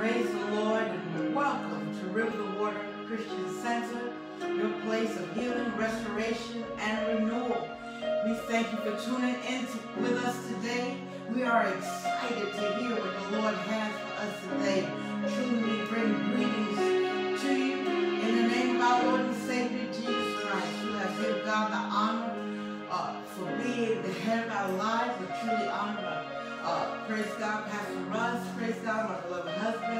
Praise the Lord and welcome to River Water Christian Center, your place of healing, restoration, and renewal. We thank you for tuning in to, with us today. We are excited to hear what the Lord has for us today. Truly, we bring greetings to you in the name of our Lord and Savior Jesus Christ, who has given God the honor uh, for being the head of our lives. We truly honor uh, praise God, Pastor Russ. Praise God, my beloved husband.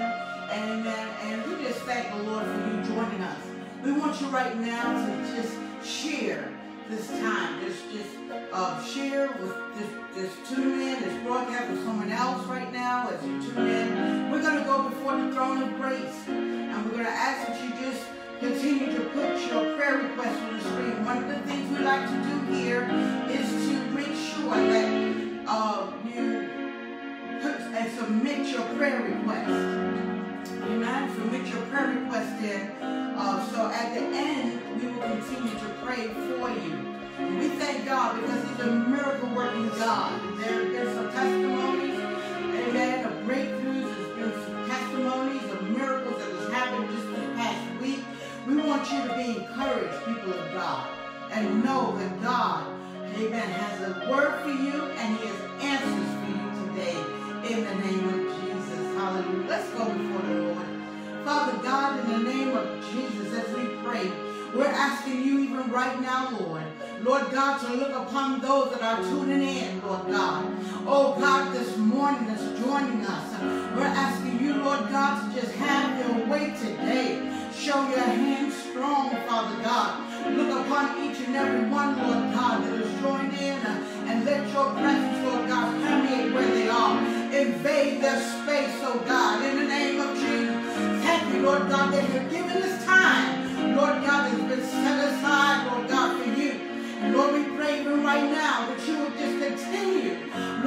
And amen. And we just thank the Lord for you joining us. We want you right now to just share this time. Just, just uh, share with, just, just tune in, this broadcast with someone else right now as you tune in. We're going to go before the throne of grace. And we're going to ask that you just continue to put your prayer requests on the screen. One of the things we like to do here is to make sure that uh, you and submit your prayer request. Amen. Submit your prayer request in. Uh, so at the end, we will continue to pray for you. We thank God because He's a miracle working God. There have been some testimonies, amen, of breakthroughs. There's been some testimonies of miracles that has happened just this past week. We want you to be encouraged, people of God, and know that God, amen, has a word for you and He has answers for you today in the name of Jesus. Hallelujah. Let's go before the Lord. Father God, in the name of Jesus, as we pray, we're asking you even right now, Lord, Lord God, to look upon those that are tuning in, Lord God. Oh God, this morning that's joining us, we're asking you, Lord God, to just have your way today. Show your hand strong, Father God. Look upon each and every one, Lord God, that is joined in and let your presence, Lord God, permeate where they are. Invade their space, oh God, in the name of Jesus. Thank you, Lord God, that you're giving this time, Lord God, has been set aside, Lord God, for you. And Lord, we pray even right now that you will just continue,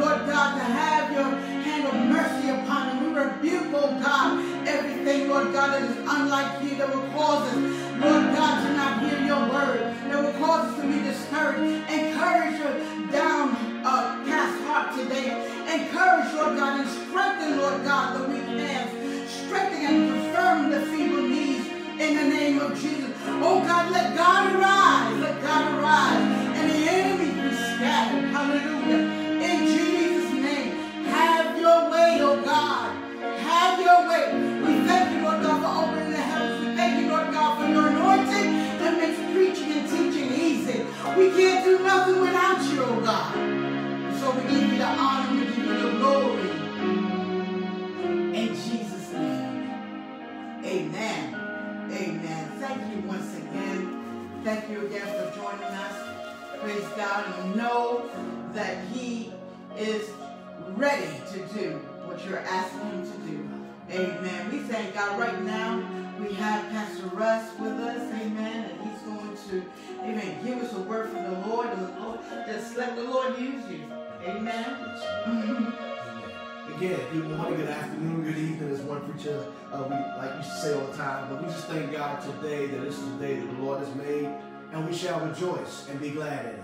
Lord God, to have your hand of mercy upon them. We rebuke, oh God, everything, Lord God, that is unlike you, that will cause us, Lord God, to not hear your word, that will cause us to be discouraged. Encourage your down, uh, cast heart today. Encourage, Lord God, and strengthen, Lord God, the weak hands. Strengthen and confirm the feeble knees in the name of Jesus. Oh God, let God arise. Let God arise. Morning, good afternoon, good evening, as one preacher uh, we like used to say all the time. But we just thank God today that this is the day that the Lord has made, and we shall rejoice and be glad in it.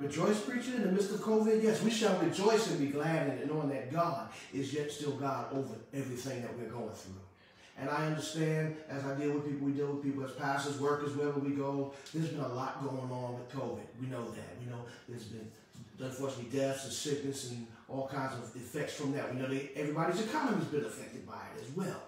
Rejoice, preacher, in the midst of COVID? Yes, we shall rejoice and be glad in it, knowing that God is yet still God over everything that we're going through. And I understand as I deal with people, we deal with people as pastors, workers, wherever we go, there's been a lot going on with COVID. We know that. We know there's been, unfortunately, deaths and sickness and all kinds of effects from that. We know that everybody's economy's been affected by it as well.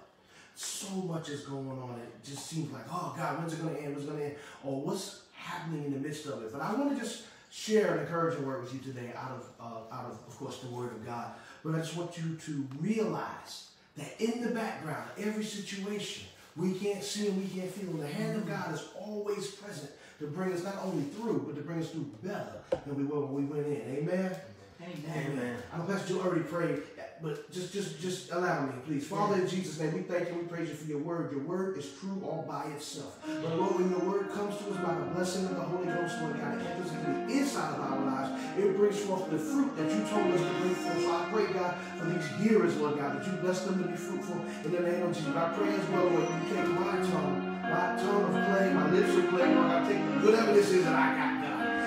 So much is going on. It just seems like, oh God, when's it going to end? When's it going to end? Or what's happening in the midst of it? But I want to just share an encouraging word with you today out of, uh, out of, of course, the Word of God. But I just want you to realize that in the background, every situation, we can't see and we can't feel. The hand of God is always present to bring us not only through, but to bring us through better than we were when we went in. Amen. Amen. Amen. I know Pastor Joe already prayed, but just just just allow me, please. Father, in Jesus' name, we thank you, we praise you for your word. Your word is true all by itself. But Lord, when your word comes to us by the blessing of the Holy Ghost, Lord God, it enters into the inside of our lives. It brings forth the fruit that you told us to bring forth. So I pray, God, for these hearers, Lord God, that you bless them to be fruitful in the name of Jesus. I pray as well, Lord, you take my tongue, my tongue of clay, my lips of clay, Lord, I take whatever this is that I got, God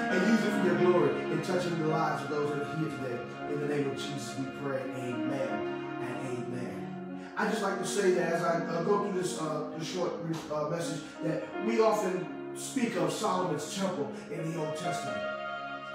and use it for your glory in touching the lives of those that are here today. In the name of Jesus, we pray. Amen and amen. I just like to say that as I go through this, uh, this short uh, message, that we often speak of Solomon's temple in the Old Testament.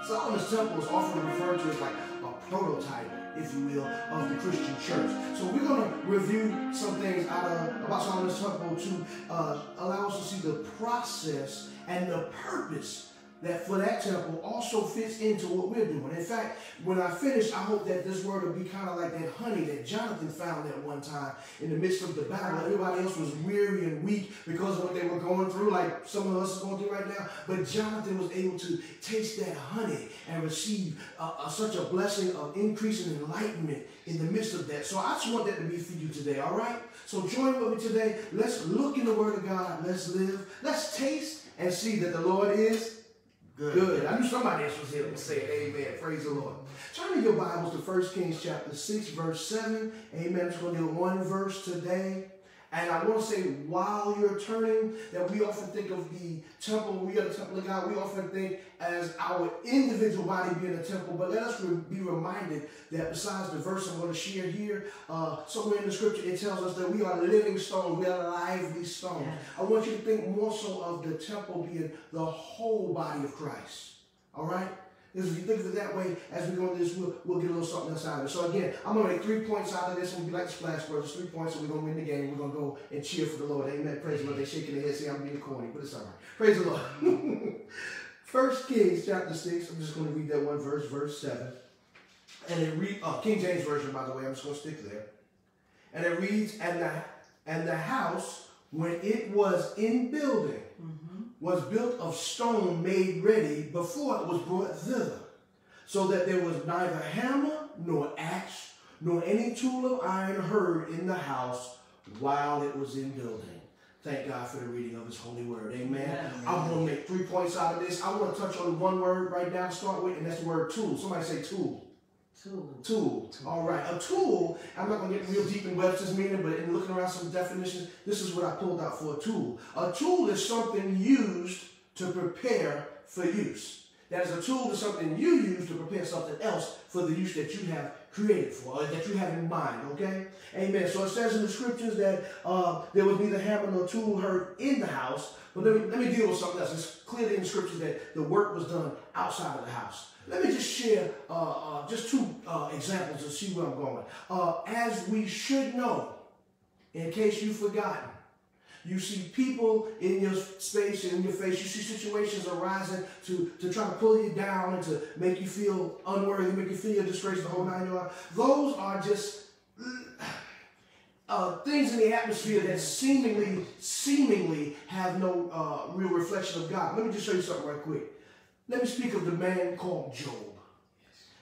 Solomon's temple is often referred to as like a prototype, if you will, of the Christian church. So we're going to review some things out of about Solomon's temple to uh, allow us to see the process and the purpose that for that temple also fits into what we're doing. In fact, when I finish, I hope that this word will be kind of like that honey that Jonathan found at one time in the midst of the battle. Everybody else was weary and weak because of what they were going through, like some of us are going through right now. But Jonathan was able to taste that honey and receive uh, uh, such a blessing of increase and enlightenment in the midst of that. So I just want that to be for you today, all right? So join with me today. Let's look in the Word of God. Let's live. Let's taste and see that the Lord is Good. Good. I knew somebody else was here to say amen. Praise the Lord. Turn in your Bibles to 1 Kings chapter 6, verse 7. Amen. I'm just going to do one verse today. And I want to say, while you're turning, that we often think of the temple, we are the temple of God, we often think as our individual body being a temple, but let us re be reminded that besides the verse I'm going to share here, uh, somewhere in the scripture, it tells us that we are living stones, we are lively stones. I want you to think more so of the temple being the whole body of Christ. All right? Because if you think of it that way, as we go into this, we'll, we'll get a little something else out of it. So again, I'm going to make three points out of this, and be like the splash brothers, three points, and we're going to win the game. We're going to go and cheer for the Lord. Amen. Praise the Lord. They're shaking their heads, saying I'm being corny, but it's all right. Praise the Lord. First Kings chapter 6, I'm just going to read that one verse, verse 7. And it reads, uh, King James Version, by the way, I'm just going to stick there. And it reads, and the, and the house, when it was in building, was built of stone made ready before it was brought thither, so that there was neither hammer nor axe nor any tool of iron heard in the house while it was in building. Thank God for the reading of his holy word. Amen. I'm going to make three points out of this. I want to touch on one word right now to start with, and that's the word tool. Somebody say tool. Tool. Tool. All right. A tool, I'm not going to get real deep in Webster's meaning, but in looking around some definitions, this is what I pulled out for a tool. A tool is something used to prepare for use. That is, a tool is something you use to prepare something else for the use that you have created for, or that you have in mind, okay? Amen. So it says in the scriptures that uh, there was neither hammer nor tool heard in the house, but let me, let me deal with something else. It's clearly in the scriptures that the work was done outside of the house. Let me just share uh, uh, just two uh, examples to see where I'm going. Uh, as we should know, in case you've forgotten, you see people in your space and in your face. You see situations arising to, to try to pull you down and to make you feel unworthy, make you feel disgraced, the whole nine yards. Those are just uh, things in the atmosphere that seemingly, seemingly have no uh, real reflection of God. Let me just show you something right quick. Let me speak of the man called Job.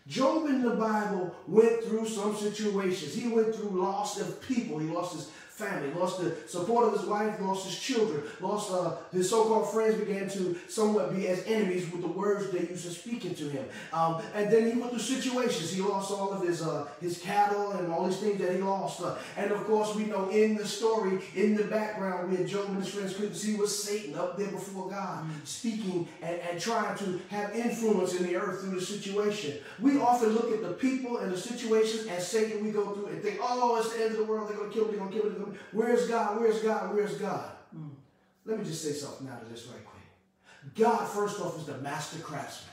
Job in the Bible went through some situations. He went through loss of people. He lost his family, lost the support of his wife, lost his children, lost uh, his so-called friends began to somewhat be as enemies with the words they used to speak into him. Um, and then he went through situations. He lost all of his uh, his cattle and all these things that he lost. Uh, and of course, we know in the story, in the background, where Job and his friends couldn't see was Satan up there before God, mm-hmm. speaking and, and trying to have influence in the earth through the situation. We often look at the people and the situations as Satan we go through and think, oh, it's the end of the world. They're going to kill me. They're going to kill me. Where's God? Where's God? Where's God? Mm. Let me just say something out of this right quick. God, first off, is the master craftsman.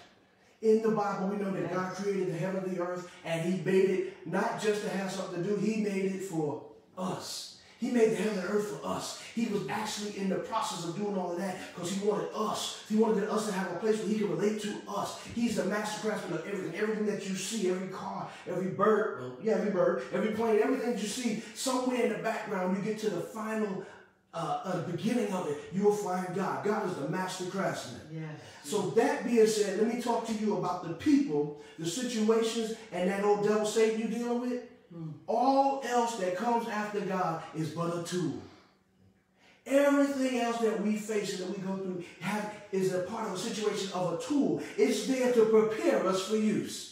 In the Bible, we know that God created the heaven and the earth, and He made it not just to have something to do, He made it for us. He made the heaven and earth for us. He was actually in the process of doing all of that because he wanted us. He wanted us to have a place where he could relate to us. He's the master craftsman of everything. Everything that you see, every car, every bird, well, yeah, every bird, every plane, everything that you see, somewhere in the background, you get to the final uh, uh, beginning of it, you'll find God. God is the master craftsman. Yes. So that being said, let me talk to you about the people, the situations, and that old devil Satan you're dealing with. Hmm. All else that comes after God is but a tool. Everything else that we face and that we go through have, is a part of a situation of a tool. It's there to prepare us for use.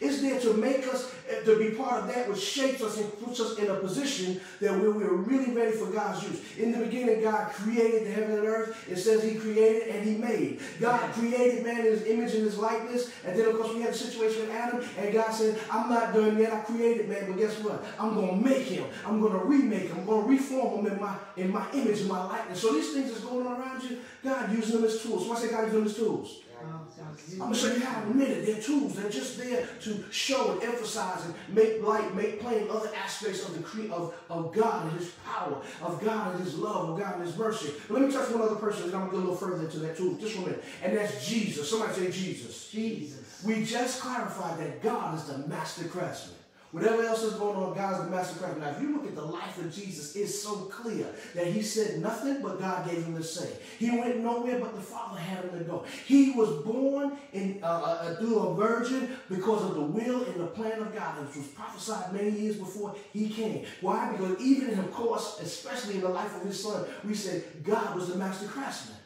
It's there to make us, eh, to be part of that which shapes us and puts us in a position that we're, we're really ready for God's use. In the beginning, God created the heaven and earth. It says He created and He made. God created man in His image and His likeness. And then, of course, we had a situation with Adam, and God said, I'm not done yet. I created man, but guess what? I'm going to make him. I'm going to remake him. I'm going to reform him in my, in my image and my likeness. So these things that's going on around you, God using them as tools. So I say God using them as tools. I'm going to show you how in a minute. They're tools. They're just there to show and emphasize and make light, make plain other aspects of the cre- of, of God and His power, of God and His love, of God and His mercy. But let me touch one other person, and I'm going to go a little further into that tool. Just for a minute. And that's Jesus. Somebody say Jesus. Jesus. We just clarified that God is the master craftsman. Whatever else is going on, God's the master craftsman. Now, if you look at the life of Jesus, it's so clear that he said nothing but God gave him to say. He went nowhere but the Father had him to go. He was born in, uh, uh, uh through a virgin because of the will and the plan of God. It was prophesied many years before he came. Why? Because even in, of course, especially in the life of his son, we said God was the master craftsman.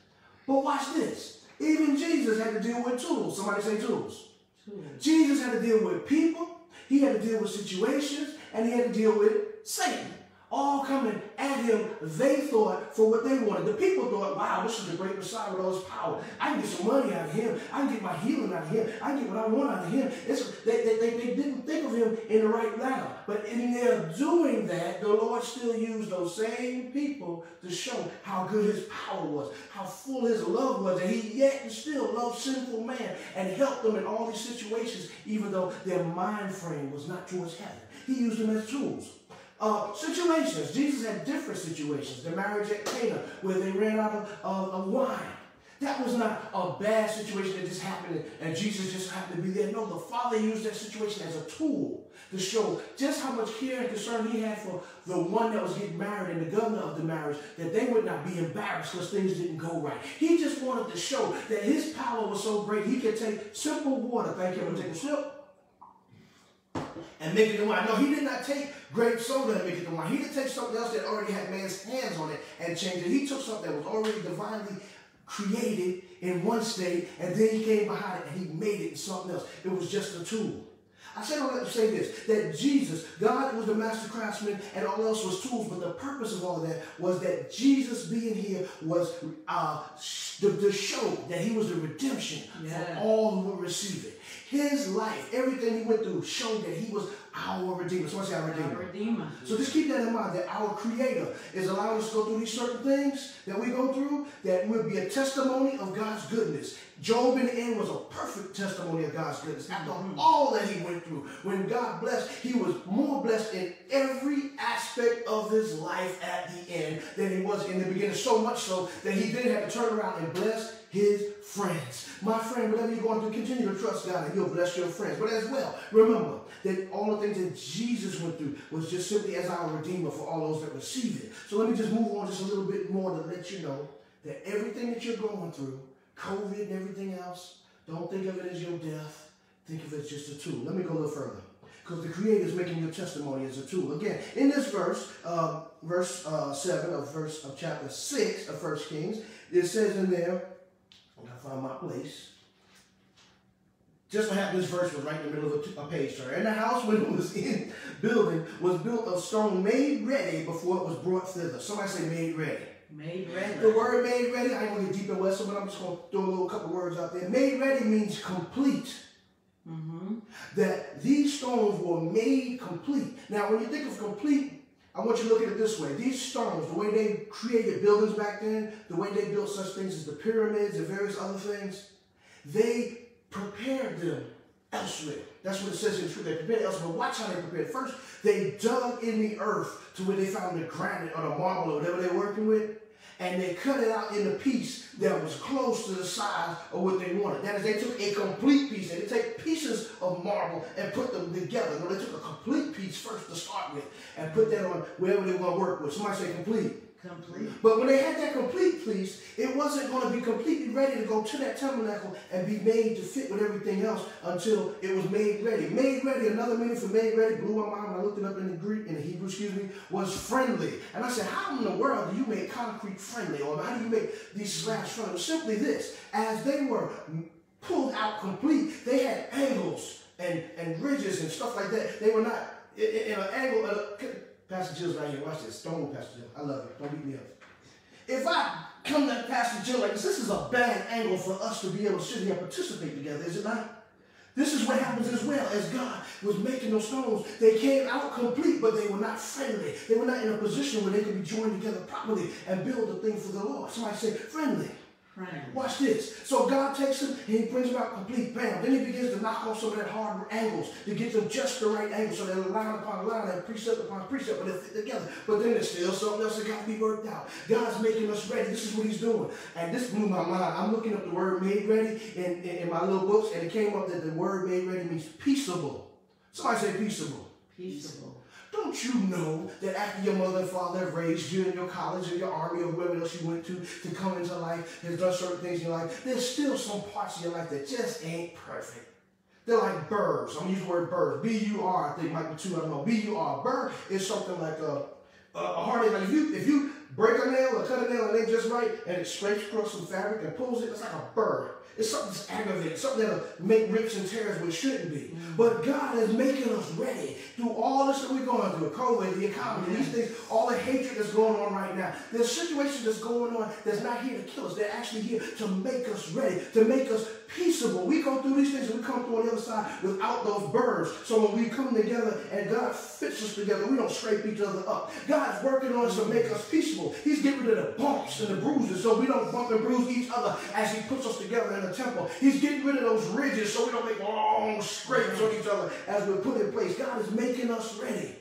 But watch this. Even Jesus had to deal with tools. Somebody say tools. tools. Jesus had to deal with people. He had to deal with situations and he had to deal with Satan all coming at him, they thought, for what they wanted. The people thought, wow, this is a great Messiah with all his power. I can get some money out of him. I can get my healing out of him. I can get what I want out of him. It's, they, they, they, they didn't think of him in the right manner. But in their doing that, the Lord still used those same people to show how good his power was, how full his love was, and he yet and still loved sinful man and helped them in all these situations, even though their mind frame was not towards heaven. He used them as tools. Uh, situations. Jesus had different situations. The marriage at Cana, where they ran out of, of, wine. That was not a bad situation that just happened and Jesus just happened to be there. No, the Father used that situation as a tool to show just how much care and concern he had for the one that was getting married and the governor of the marriage, that they would not be embarrassed because things didn't go right. He just wanted to show that his power was so great, he could take simple water, thank you, I'm take a sip, and make it the wine. No, he did not take grape soda and make it the wine. He didn't take something else that already had man's hands on it and change it. He took something that was already divinely created in one state, and then he came behind it and he made it something else. It was just a tool. I said all that to say this, that Jesus, God was the master craftsman and all else was tools, but the purpose of all of that was that Jesus being here was uh, to, to show that he was the redemption yeah. for all who would receive it. His life, everything he went through, showed that he was our Redeemer. So I say our Redeemer. Our Redeemer. So just keep that in mind that our Creator is allowing us to go through these certain things that we go through that will be a testimony of God's goodness. Job in the end was a perfect testimony of God's goodness. After mm-hmm. all that he went through, when God blessed, he was more blessed in every aspect of his life at the end than he was in the beginning. So much so that he didn't have to turn around and bless his friends. My friend, whatever you're going do, continue to trust God and He'll bless your friends. But as well, remember that all the things that Jesus went through was just simply as our Redeemer for all those that receive it. So let me just move on just a little bit more to let you know that everything that you're going through, COVID and everything else, don't think of it as your death. Think of it as just a tool. Let me go a little further. Because the Creator is making your testimony as a tool. Again, in this verse, uh, verse uh, 7 of verse of chapter 6 of First Kings, it says in there, I find my place. Just so happened this verse was right in the middle of a, page turn. And the house when it was in building was built of stone made ready before it was brought thither. Somebody say made ready. Made ready. The word made ready, I ain't gonna get deep in Webster, but I'm just gonna throw a little couple words out there. Made ready means complete. Mm-hmm. That these stones were made complete. Now, when you think of complete, I want you to look at it this way. These stones, the way they created buildings back then, the way they built such things as the pyramids and various other things, they prepared them elsewhere. That's what it says in the They prepared elsewhere. Watch how they prepared. First, they dug in the earth to where they found the granite or the marble or whatever they're working with and they cut it out in a piece that was close to the size of what they wanted. That is, they took a complete piece. They didn't take pieces of marble and put them together. No, they took a complete piece first to start with and put that on wherever they were going to work with. Somebody say complete. Complete. But when they had that complete piece, it wasn't going to be completely ready to go to that tabernacle and be made to fit with everything else until it was made ready. Made ready, another meaning for made ready, blew my mind when I looked it up in the Greek, in the Hebrew, excuse me, was friendly. And I said, how in the world do you make concrete friendly? Or how do you make these slabs friendly? Simply this, as they were pulled out complete, they had angles and, and ridges and stuff like that. They were not in, in an angle. Uh, Pastor Jill's right here. Watch this. Don't Stone Pastor Jill. I love it. Don't beat me up. If I come to Pastor Jill like this, this is a bad angle for us to be able to sit here and participate together, is it not? This is what happens as well as God was making those stones. They came out complete, but they were not friendly. They were not in a position where they could be joined together properly and build a thing for the Lord. Somebody say friendly. Watch this. So God takes him and he brings him out complete. Bam. Then he begins to knock off some of that hard angles to get them just the right angle so they're line upon line and precept upon precept, but they fit together. But then there's still something else that got to be worked out. God's making us ready. This is what he's doing. And this blew my mind. I'm looking up the word made ready in, in, in my little books, and it came up that the word made ready means peaceable. Somebody say peaceable. Peaceable. Don't you know that after your mother and father raised you in your college or your army or wherever else you went to to come into life, has done certain things in your life, there's still some parts of your life that just ain't perfect. They're like burrs. I'm gonna use the word burrs. B-U-R, I think might be two, I don't know. B-U-R. Burr is something like a, a, a hard like if you if you break a nail or cut a nail and they just right and it scrapes across some fabric and pulls it, it's like a burr. It's something that's aggravating, something that'll make rips and tears it shouldn't be. Mm-hmm. But God is making us ready through all this that we're going through, COVID, the economy, mm-hmm. these things, all the hatred that's going on right now. There's situations that's going on that's not here to kill us. They're actually here to make us ready, to make us peaceable. We go through these things and we come through on the other side without those burrs. So when we come together and God fits us together, we don't scrape each other up. God's working on us to make us peaceable. He's getting rid of the bumps and the bruises so we don't bump and bruise each other as He puts us together in the temple. He's getting rid of those ridges so we don't make long scrapes on each other as we're put in place. God is making us ready.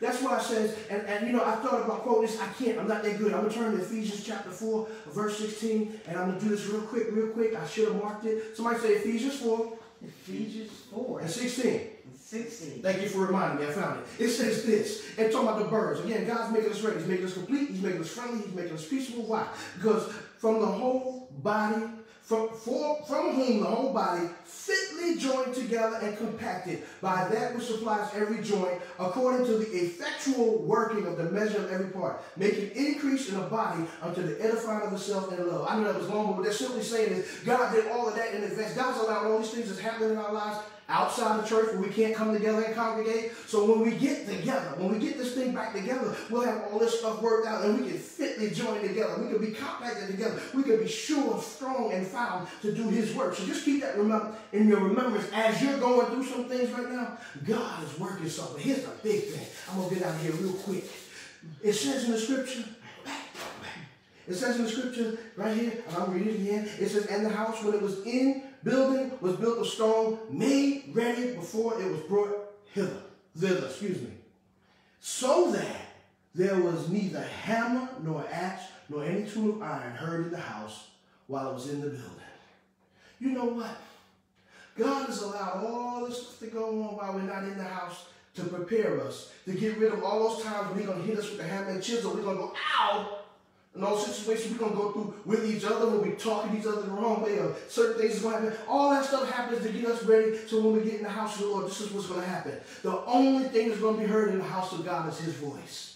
That's why it says, and, and you know, I thought about quoting this. I can't. I'm not that good. I'm going to turn to Ephesians chapter 4, verse 16, and I'm going to do this real quick, real quick. I should have marked it. Somebody say Ephesians 4. Ephesians 4. And 16. 16. Thank you for reminding me. I found it. It says this. And talking about the birds. Again, God's making us ready. He's making us complete. He's making us friendly. He's making us peaceable. Why? Because from the whole body from, for, from whom the whole body fitly joined together and compacted by that which supplies every joint according to the effectual working of the measure of every part, making increase in the body unto the edifying of itself in love. I know that was long, but what they're simply saying is God did all of that in advance. God's allowed all these things that's happening in our lives outside the church where we can't come together and congregate. So when we get together, when we get this thing back together, we'll have all this stuff worked out and we can fitly join together. We can be compacted together. We can be sure, strong, and found to do his work. So just keep that in your remembrance as you're going through some things right now. God is working something. Here's the big thing. I'm going to get out of here real quick. It says in the scripture, it says in the scripture right here, and I'll read it again. It says, and the house when it was in building was built of stone, made ready before it was brought hither, thither, excuse me. So that there was neither hammer nor axe nor any tool of iron heard in the house while it was in the building. You know what? God has allowed all this stuff to go on while we're not in the house to prepare us, to get rid of all those times when He's going to hit us with the hammer and chisel. We're going to go, ow, in those situations we're going to go through with each other, when we talk to each other the wrong way, or certain things is going to happen. All that stuff happens to get us ready so when we get in the house of the Lord, this is what's going to happen. The only thing that's going to be heard in the house of God is his voice.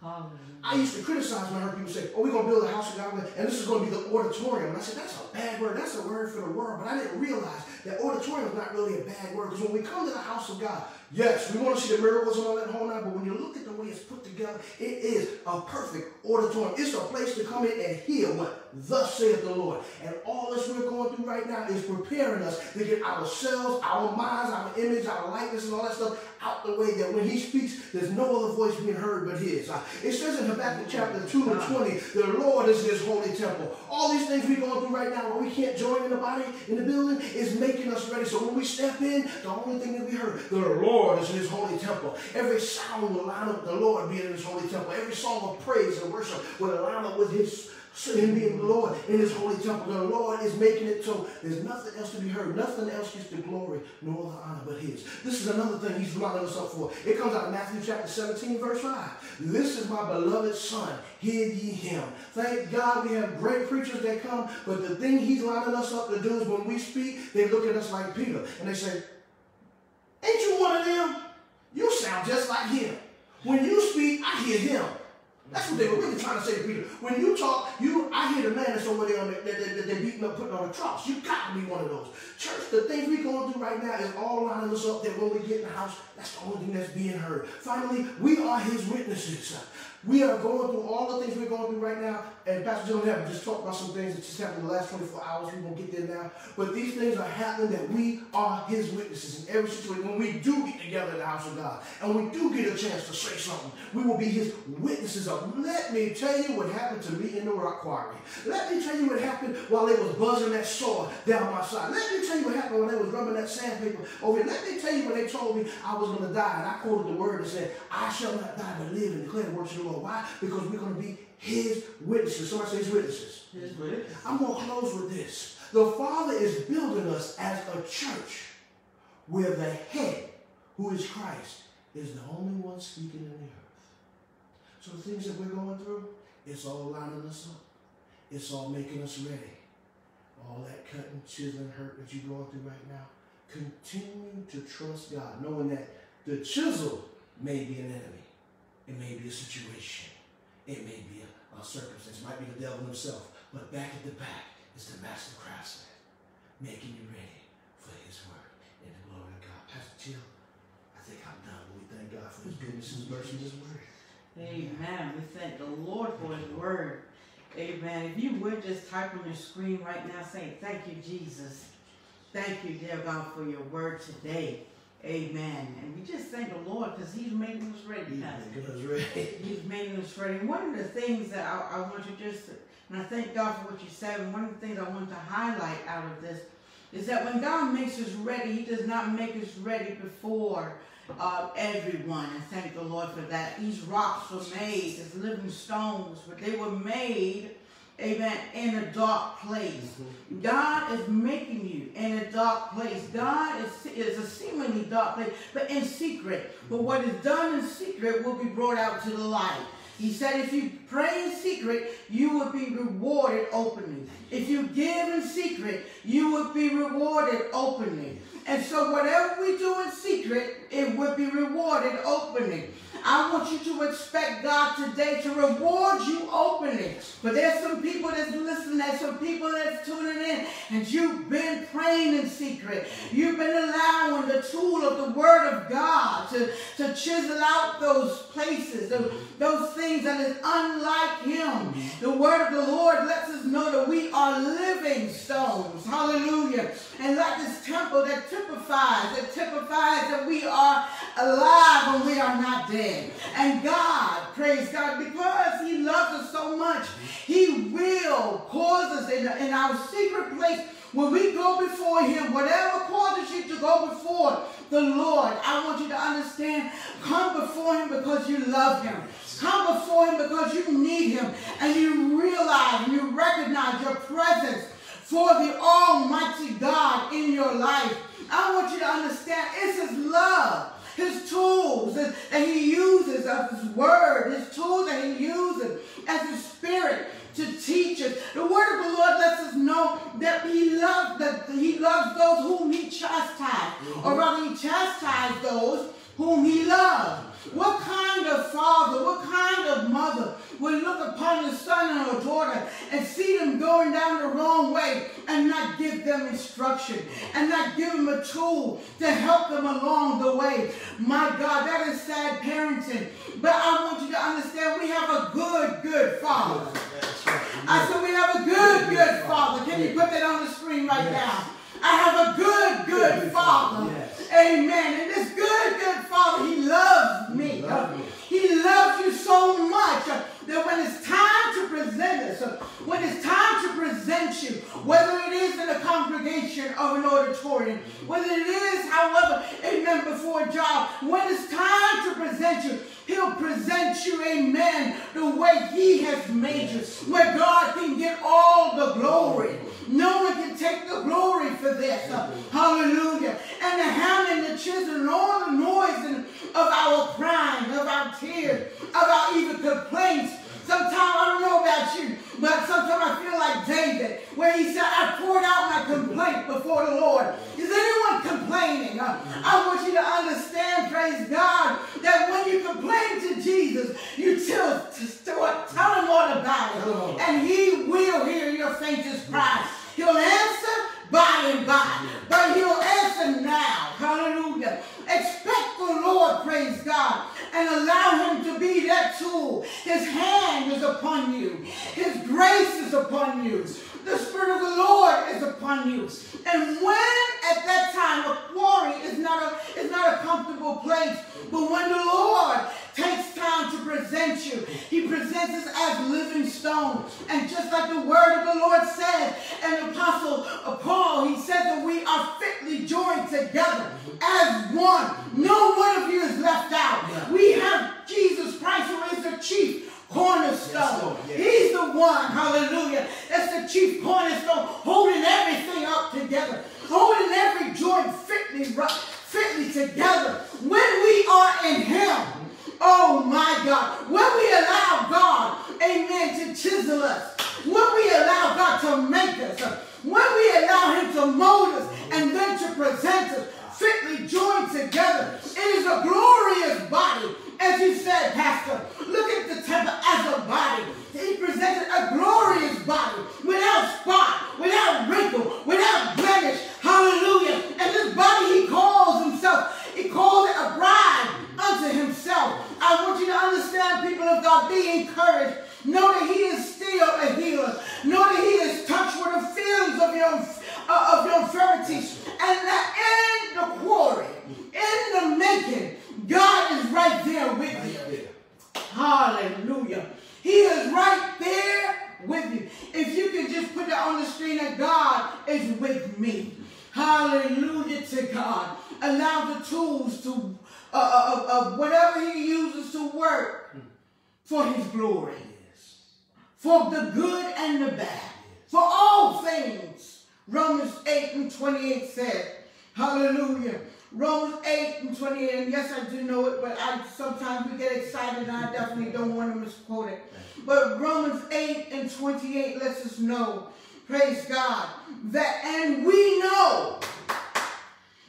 Hallelujah. I used to criticize when I heard people say, oh, we're going to build a house of God, and this is going to be the auditorium. And I said, that's a bad word. That's a word for the world. But I didn't realize that auditorium is not really a bad word. Because when we come to the house of God, yes, we want to see the miracles and all that whole night, but when you look at the way it's put together, it is a perfect auditorium. It's a place to come in and hear what thus saith the Lord. And all this we're going through right now is preparing us to get ourselves, our minds, our image, our likeness, and all that stuff out the way that when he speaks, there's no other voice being heard but his. Uh, it says in Habakkuk chapter 2 and 20, the Lord is his holy temple. All these things we're going through right now where we can't join in the body, in the building, is making us ready. So when we step in, the only thing that we heard, the Lord is in his holy temple. Every sound will line up the Lord being in his holy temple. Every song of praise and worship will line up with his him being the Lord in his holy temple. The Lord is making it so there's nothing else to be heard. Nothing else gets the glory nor the honor but his. This is another thing he's lining us up for. It comes out in Matthew chapter 17, verse 5. This is my beloved son. Hear ye him. Thank God we have great preachers that come, but the thing he's lining us up to do is when we speak, they look at us like Peter and they say, Ain't you one of them? You sound just like him. When you speak, I hear him. That's what they were really trying to say to Peter. When you talk, you I hear the man that's over there on the, that, that, they beating up, putting on the cross. You got to be one of those. Church, the things we're going through right now is all lining us up that when we get in the house, that's the only thing that's being heard. Finally, we are his witnesses. We are going through all the things we're going through right now, and Pastor John have just talked about some things that just happened in the last 24 hours. We won't get there now. But these things are happening that we are his witnesses in every situation. When we do get together in the house of God, and we do get a chance to say something, we will be his witnesses of. Let me tell you what happened to me in the rock quarry. Let me tell you what happened while they was buzzing that saw down my side. Let me tell you what happened when they was rubbing that sandpaper over here. Let me tell you when they told me I was going to die, and I quoted the word and said, I shall not die but live and declare the works of the Lord. Why? Because we're going to be his witnesses. Somebody say his witnesses. His witnesses. I'm going to close with this. The Father is building us as a church where the head, who is Christ, is the only one speaking in the earth. So the things that we're going through, it's all lining us up. It's all making us ready. All that cutting, chiseling, hurt that you're going through right now, continue to trust God, knowing that the chisel may be an enemy. It may be a situation. It may be a, a circumstance. It might be the devil himself. But back at the back is the master craftsman, making you ready for his work in the glory of God. Pastor Jill, I think I'm done, but we thank God for his goodness, his mercy, and his word. Amen. We thank the Lord for his word. Amen. If you would just type on your screen right now saying, Thank you, Jesus. Thank you, dear God, for your word today. Amen. And we just thank the Lord because He's making us ready. He's ready. He's making us ready. And one of the things that I, I want to just, and I thank God for what you said, and one of the things I want to highlight out of this is that when God makes us ready, He does not make us ready before uh, everyone. And thank the Lord for that. These rocks were made as living stones, but they were made amen, in a dark place. Mm-hmm. God is making you in a dark place. God is, is a seemingly dark place, but in secret. But what is done in secret will be brought out to the light. He said, if you pray in secret, you will be rewarded openly. If you give in secret, you will be rewarded openly. And so whatever we do in secret, it would be rewarded openly. I want you to expect God today to reward you openly. But there's some people that's listening, there's some people that's tuning in, and you've been praying in secret. You've been allowing the tool of the Word of God to, to chisel out those places, those, those things that is unlike Him. The Word of the Lord lets us know that we are living stones. Hallelujah. And like this temple that typifies, that typifies that we are alive and we are not dead. And God, praise God, because He loves us so much, He will cause us in, in our secret place when we go before Him, whatever causes you to go before the Lord, I want you to understand, come before Him because you love Him. Come before Him because you need Him and you realize and you recognize your presence for the Almighty God in your life. I want you to understand it's His love his tools that he uses of his word, his tools that he uses as his spirit to teach us. The word of the Lord lets us know that he loves that he loves those whom he chastised, mm-hmm. or rather he chastised those whom he loved. What kind of father, what kind of mother would look upon his son or daughter and see them going down the wrong way and not give them instruction and not give them a tool to help them along the way? My God, that is sad parenting. But I want you to understand we have a good, good father. I said we have a good, good father. Can you put that on the screen right now? I have a good, good father. Amen. And this good, good Father, He loves me. He loves you so much uh, that when it's time to present us, uh, when it's time to present you, whether it is in a congregation or an auditorium, mm-hmm. whether it is, however, amen, before a job, when it's time to present you, He'll present you, amen, the way He has made you, where God can get all the glory. No one can take the glory for this. Hallelujah. And the hammer and the chisel and all the noise of our crying, of our tears, of our even complaints. Sometimes, I don't know about you, but sometimes I feel like David, where he said, I poured out my complaint before the Lord. Is anyone complaining? I want you to understand, praise God, that when you complain to Jesus, you tell, tell him all about it. And he will hear your faintest cries. He'll answer by and by, but he'll answer now. Hallelujah. Expect the Lord, praise God, and allow him to be that tool. His hand is upon you. His grace is upon you. The Spirit of the Lord is upon you. And when at that time a quarry is not a, is not a comfortable place, but when the Lord takes time to present you, he presents us as living stones. And just like the word of the Lord said, and Apostle Paul, he said that we are fitly joined together as one. No one of you is left out. We have Jesus Christ who is the chief cornerstone. Yes, yes. He's the one, hallelujah. That's the chief cornerstone, holding everything up together, holding every joint fitly, fitly together. When we are in Him, oh my God, when we allow God, amen, to chisel us, when we allow God to make us, when we allow Him to mold us and then to present us, fitly joined together, it is a glorious body as you said, Pastor, look at the temple as a body. He presented a glorious body without spot, without wrinkle, without blemish. Hallelujah. And this body he calls himself, he calls it a bride unto himself. I want you to understand, people of God, be encouraged. Know that he is still a healer. Know that he is touched with the feelings of your, uh, of your infirmities. And that in the quarry, in the making, God is right there with you. Hallelujah. He is right there with you. If you could just put that on the screen that God is with me. Hallelujah to God. Allow the tools to, uh, uh, uh, uh whatever he uses to work for his glory. For the good and the bad. For all things. Romans 8 and 28 said, Hallelujah. Romans 8 and 28, and yes, I do know it, but I sometimes we get excited and I definitely don't want to misquote it. But Romans 8 and 28 lets us know, praise God, that, and we know,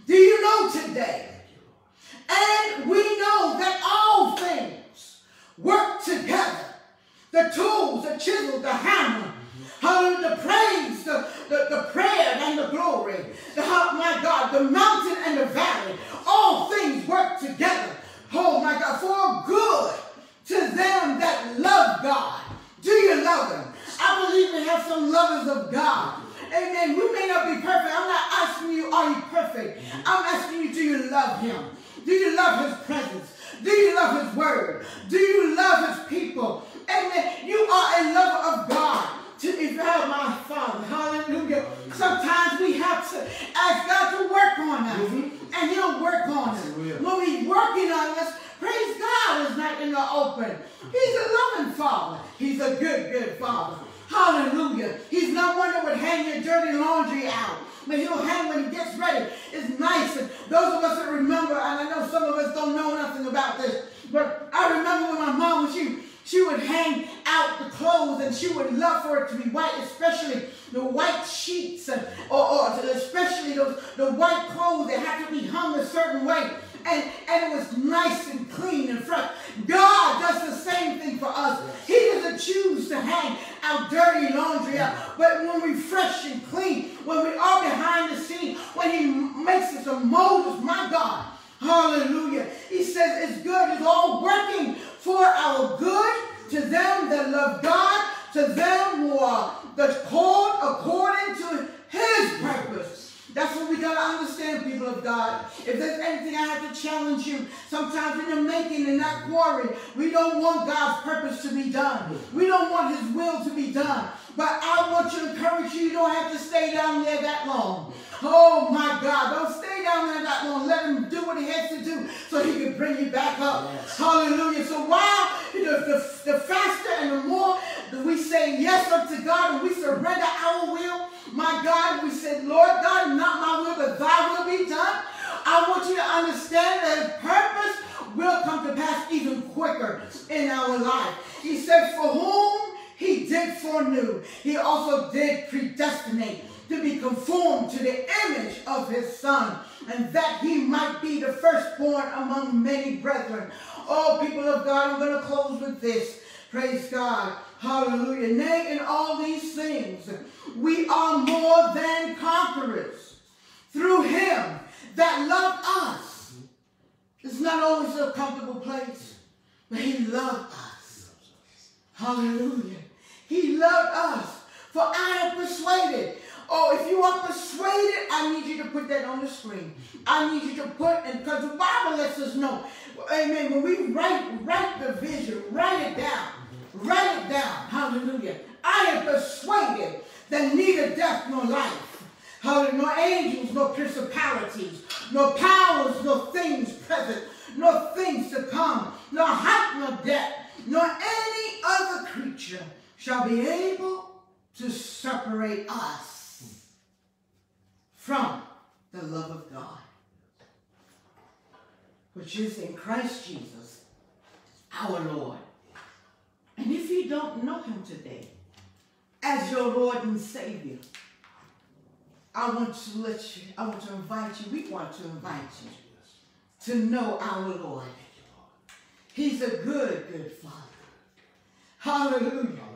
do you know today? And we know that all things work together. The tools, the chisel, the hammer, Hallelujah. The praise, the, the, the prayer and the glory. The, heart, my God, the mountain and the valley. All things work together. Oh my God, for good to them that love God. Do you love Him? I believe we have some lovers of God. Amen. We may not be perfect. I'm not asking you, are you perfect? I'm asking you, do you love Him? Do you love His presence? Do you love His word? Do you love His people? Amen. You are a lover of God to develop my Father. Hallelujah. Sometimes we have to ask God to work on us, mm-hmm. and He'll work on us. When He's working on us, praise God is not in the open. He's a loving Father. He's a good, good Father. Hallelujah. He's not one that would hang your dirty laundry out. But he'll hang when he gets ready. It's nice. And those of us that remember, and I know some of us don't know nothing about this, but I remember when my mom, when she she would hang out the clothes and she would love for it to be white, especially the white sheets and, or, or especially those the white clothes that had to be hung a certain way. And, and it was nice and clean and fresh. God does the same thing for us. He doesn't choose to hang our dirty laundry up. But when we're fresh and clean, when we are behind the scene, when he makes us a molds us, my God, hallelujah. He says it's good. It's all working for our good to them that love God, to them who are the called according to his purpose. That's what we got to understand, people of God. If there's anything I have to challenge you, sometimes in the making in that quarry, we don't want God's purpose to be done. We don't want his will to be done. But I want to encourage you, you don't have to stay down there that long. Oh my God, don't stay down there that long. Let him do what he has to do so he can bring you back up. Yes. Hallelujah. So while the, the, the faster and the more that we say yes unto God and we surrender our will, my God, we said, Lord God, not my will, but thy will be done. I want you to understand that his purpose will come to pass even quicker in our life. He said, for whom did foreknew, he also did predestinate to be conformed to the image of his son, and that he might be the firstborn among many brethren. Oh, people of God, I'm going to close with this. Praise God. Hallelujah. Nay, in all these things, we are more than conquerors through him that loved us. It's not always a comfortable place. But he loved us. Hallelujah. He loved us. For I am persuaded. Oh, if you are persuaded, I need you to put that on the screen. I need you to put, and because the Bible lets us know, amen, when we write, write the vision, write it down. Write it down. Hallelujah. I am persuaded that neither death nor life, hallelujah, nor angels, nor principalities, nor powers, nor things present, nor things to come, nor height, nor depth, nor any other creature shall be able to separate us from the love of God, which is in Christ Jesus, our Lord. And if you don't know him today as your Lord and Savior, I want to let you, I want to invite you, we want to invite you to know our Lord. He's a good, good Father. Hallelujah.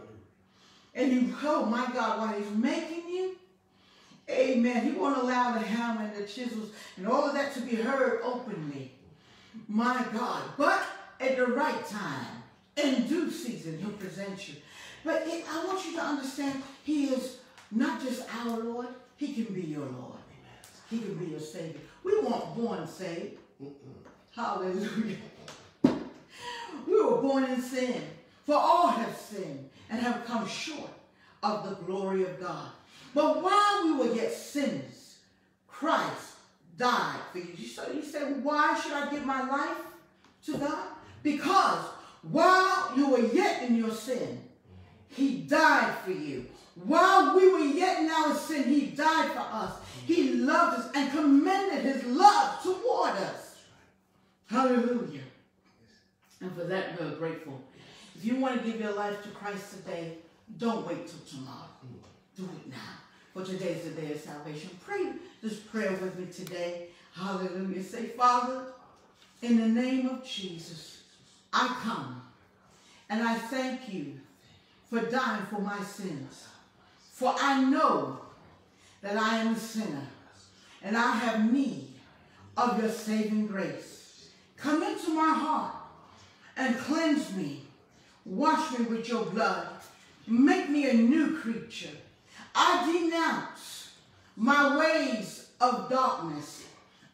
And you, oh my God, while he's making you, amen, he won't allow the hammer and the chisels and all of that to be heard openly. My God. But at the right time, in due season, he'll present you. But it, I want you to understand, he is not just our Lord, he can be your Lord. He can be your Savior. We weren't born saved. Hallelujah. We were born in sin. For all have sinned and have come short of the glory of God. But while we were yet sinners, Christ died for you. So you say, why should I give my life to God? Because while you were yet in your sin, he died for you. While we were yet in our sin, he died for us. He loved us and commended his love toward us. Hallelujah. And for that, we're grateful. If you want to give your life to Christ today, don't wait till tomorrow. Do it now. For today is the day of salvation. Pray this prayer with me today. Hallelujah. Say, Father, in the name of Jesus, I come and I thank you for dying for my sins. For I know that I am a sinner and I have need of your saving grace. Come into my heart and cleanse me. Wash me with your blood. Make me a new creature. I denounce my ways of darkness.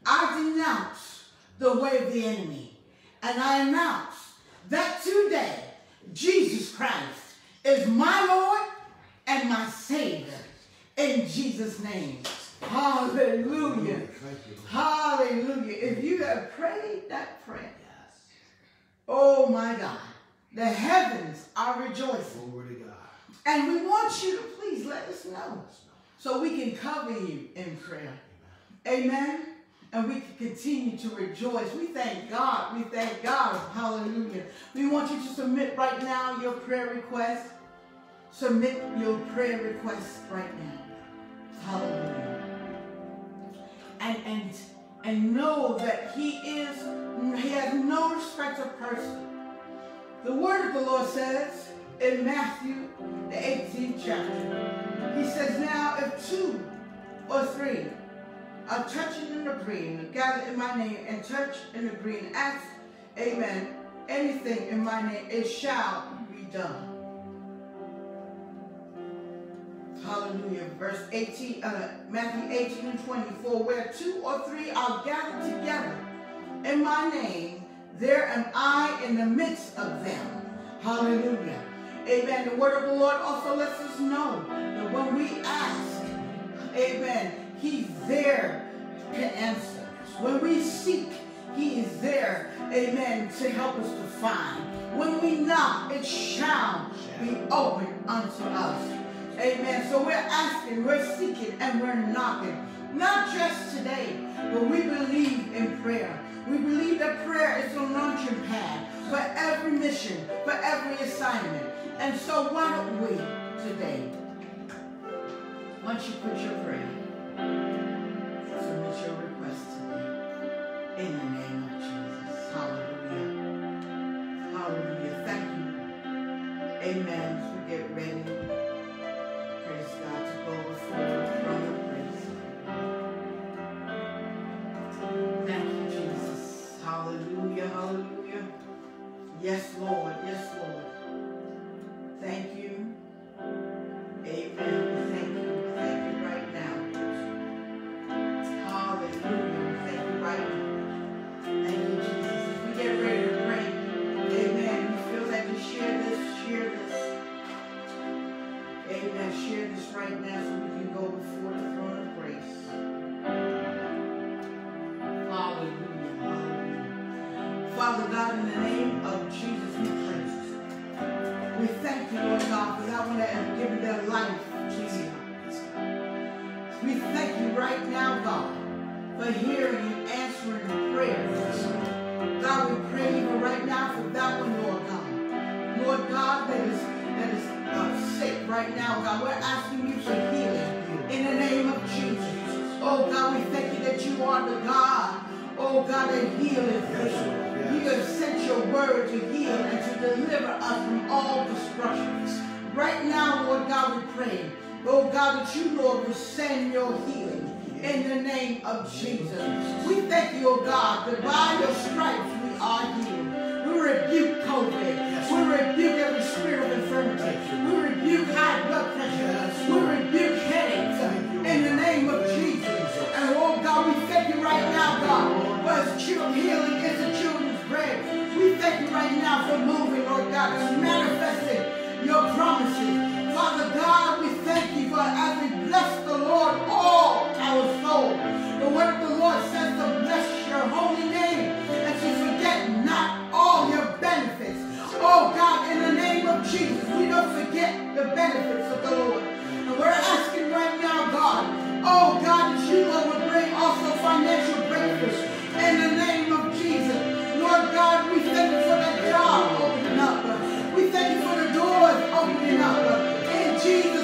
I denounce the way of the enemy. And I announce that today, Jesus Christ is my Lord and my Savior. In Jesus' name. Hallelujah. Hallelujah. If you have prayed that prayer, oh my God, the heavens are rejoicing. Glory to God. And we want you to please let us know so we can cover you in prayer. Amen. And we can continue to rejoice. We thank God. We thank God. Hallelujah. We want you to submit right now your prayer request. Submit your prayer request right now. Hallelujah. And and and know that he is he has no respect of person. The word of the Lord says in Matthew, the 18th chapter, he says, Now if two or three are touching and agreeing, gather in my name and touch and agree and ask, Amen, anything in my name, it shall be done. Hallelujah. Verse 18, uh, Matthew 18 and 24, where two or three are gathered together in my name, there am I in the midst of them. Hallelujah. Amen. The word of the Lord also lets us know that when we ask, amen, he's there to answer. When we seek, he is there, amen, to help us to find. When we knock, it shall be open unto us. Amen. So we're asking, we're seeking, and we're knocking. Not just today, but we believe in prayer. We believe that prayer is a launching pad for every mission, for every assignment. And so why don't we today, once you put your prayer, submit your request to me in the name of Jesus. Hallelujah. Hallelujah. Thank you. Amen. As get ready, praise God, to go before the Hallelujah, hallelujah. Yes, Lord, yes, Lord. send your healing in the name of Jesus. We thank you, O oh God, that by your stripes we are healed. We rebuke COVID. We rebuke every spirit of infirmity. We rebuke high blood pressure. We rebuke headaches in the name of Jesus. And oh God, we thank you right now, God, for healing is the children's bread. We thank you right now for moving, Lord God, and manifesting your promises Father God, we thank you for as we bless the Lord, all our souls, The word of the Lord says to bless your holy name and to forget not all your benefits. Oh God, in the name of Jesus, we don't forget the benefits of the Lord. And we're asking right now, God, oh God, that you would bring also financial breakthroughs. in the name of Jesus. Lord God, we thank you for that job opening up. We thank you for the doors opening up. Jesus.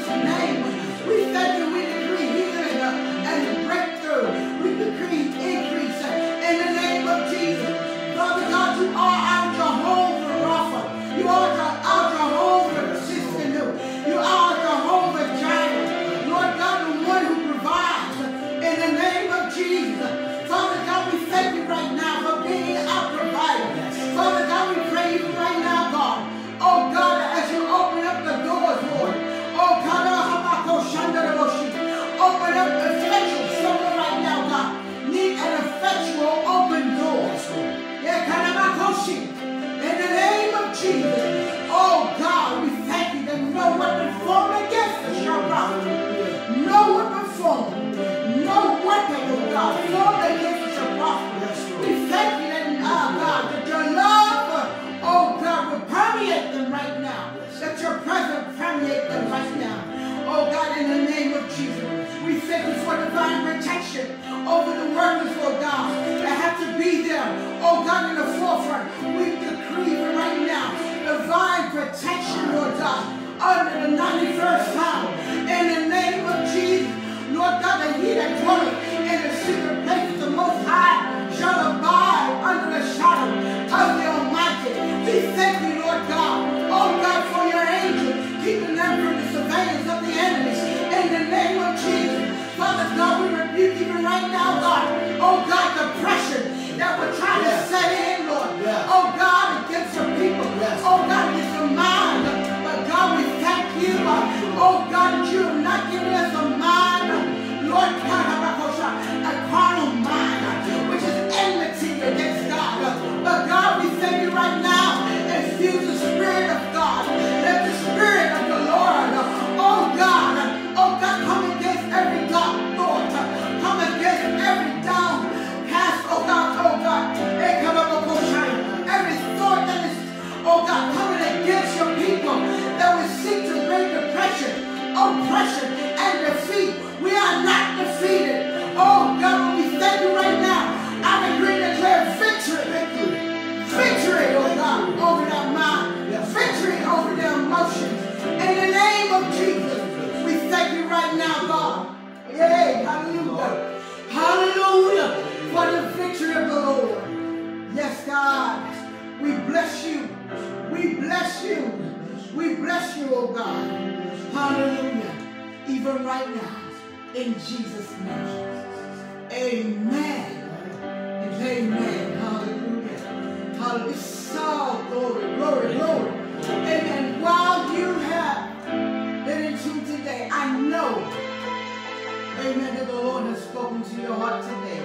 spoken to your heart today.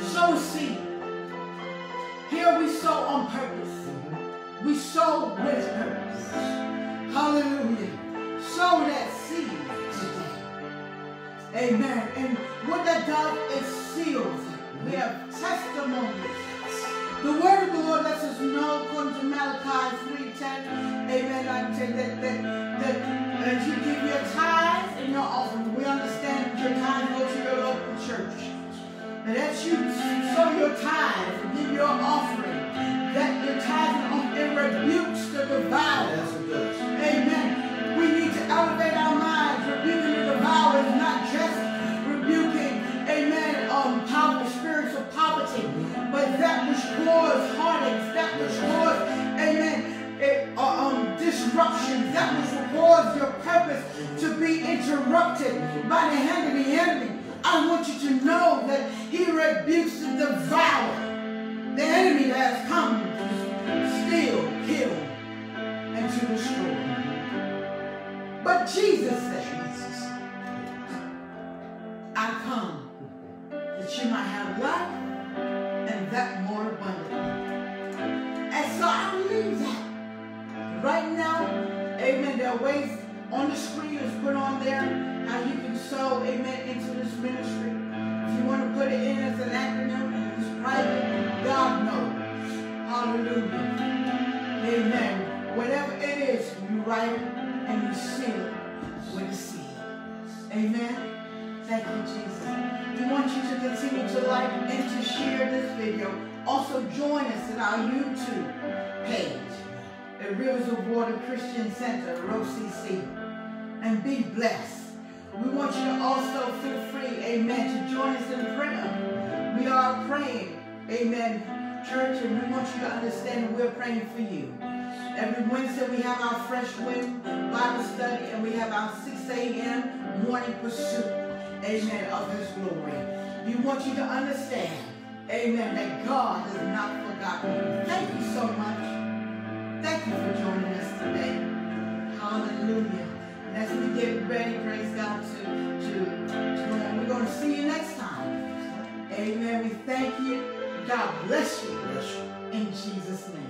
Sow seed. Here we sow on purpose. Mm-hmm. We sow with purpose. Hallelujah. Sow that seed today. Amen. And what that does, is seals it. We have testimonies the word of the Lord lets us know, according to Malachi 3.10, amen, I say that, that, that as you give your tithes and your offering, we understand that your tithes go to your local church. And as you sow your tithes and give your offering, that your tithes and offering, rebukes the does. Amen. We need to elevate our minds. That which cause heartaches, that which cause, amen, eh, uh, um, disruptions, that which will cause your purpose to be interrupted by the hand of the enemy. I want you to know that he rebukes the devourer, the enemy that has come to steal, kill, and to destroy. But Jesus Jesus. I come that you might have life and that more abundantly. And so I believe that. Right now, amen, there are ways on the screen is put on there how you can sow, amen, into this ministry. If you want to put it in as an acronym and it's private, God knows. Hallelujah. Amen. Whatever it is, you write it and you seal it with a seed. Amen. Thank you, Jesus. We want you to continue to like and to share this video. Also join us at our YouTube page at Rivers of Water Christian Center, ROCC, and be blessed. We want you to also feel free, amen, to join us in prayer. We are praying, amen, church, and we want you to understand we're praying for you. Every Wednesday we have our Fresh Wind Bible study, and we have our 6 a.m. morning pursuit, amen, of His glory. We want you to understand, amen, that God has not forgotten you. Thank you so much. Thank you for joining us today. Hallelujah. And as we get ready, praise God, to, to, to we're going to see you next time. Amen. We thank you. God bless you. Bless you. In Jesus' name.